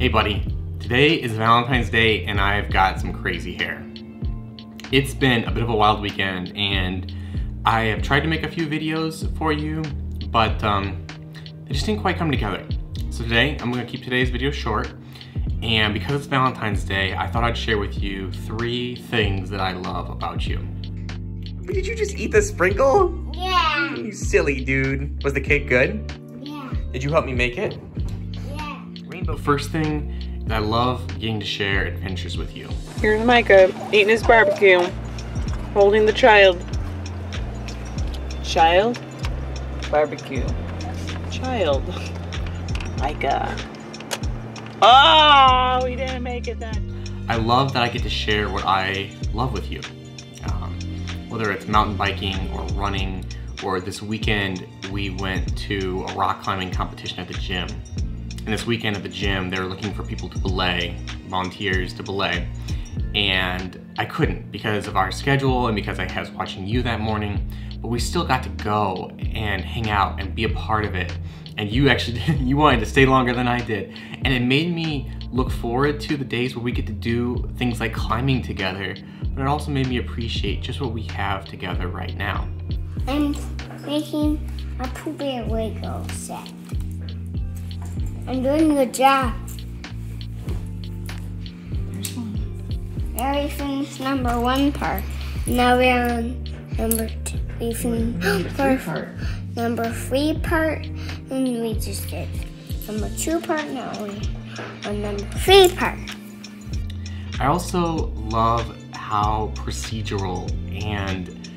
Hey buddy, today is Valentine's Day and I've got some crazy hair. It's been a bit of a wild weekend and I have tried to make a few videos for you, but um, they just didn't quite come together. So today, I'm gonna keep today's video short and because it's Valentine's Day, I thought I'd share with you three things that I love about you. Did you just eat the sprinkle? Yeah. You silly dude. Was the cake good? Yeah. Did you help me make it? Yeah. The first thing I love getting to share adventures with you. Here's Micah eating his barbecue, holding the child. Child? Barbecue. Child. Micah. Oh, we didn't make it then. I love that I get to share what I love with you. Um, whether it's mountain biking or running, or this weekend we went to a rock climbing competition at the gym. And this weekend at the gym, they were looking for people to belay, volunteers to belay. And I couldn't because of our schedule and because I was watching you that morning. But we still got to go and hang out and be a part of it. And you actually, you wanted to stay longer than I did. And it made me look forward to the days where we get to do things like climbing together. But it also made me appreciate just what we have together right now. I'm making a Pooh Bear Lego set. I'm doing a good job. Now we finished number one part. Now we're on number two. We finished part, number three part, and we just did number two part. Now we on number three part. I also love how procedural and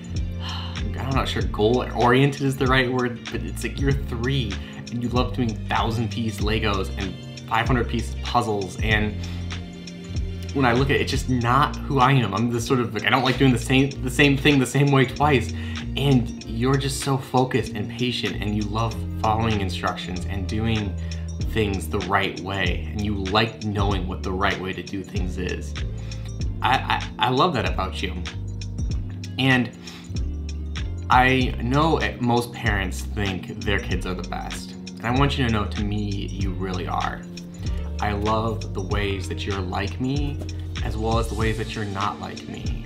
I'm not sure goal oriented is the right word, but it's like you're three and you love doing thousand piece Legos and 500 piece puzzles and when I look at it, it's just not who I am. I'm this sort of like I don't like doing the same the same thing the same way twice. And you're just so focused and patient and you love following instructions and doing things the right way and you like knowing what the right way to do things is. I, I, I love that about you. And I know most parents think their kids are the best. And I want you to know to me, you really are. I love the ways that you're like me, as well as the ways that you're not like me.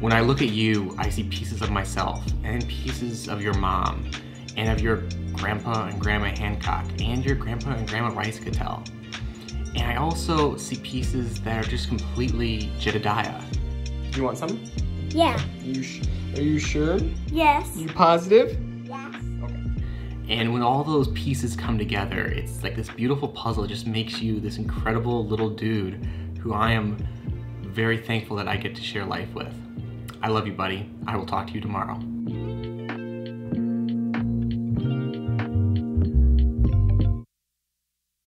When I look at you, I see pieces of myself and pieces of your mom and of your grandpa and grandma Hancock and your grandpa and grandma Rice Cattell. And I also see pieces that are just completely Jedediah. You want some? Yeah. You are you sure? Yes. You positive? Yes. Okay. And when all those pieces come together, it's like this beautiful puzzle. Just makes you this incredible little dude who I am very thankful that I get to share life with. I love you, buddy. I will talk to you tomorrow.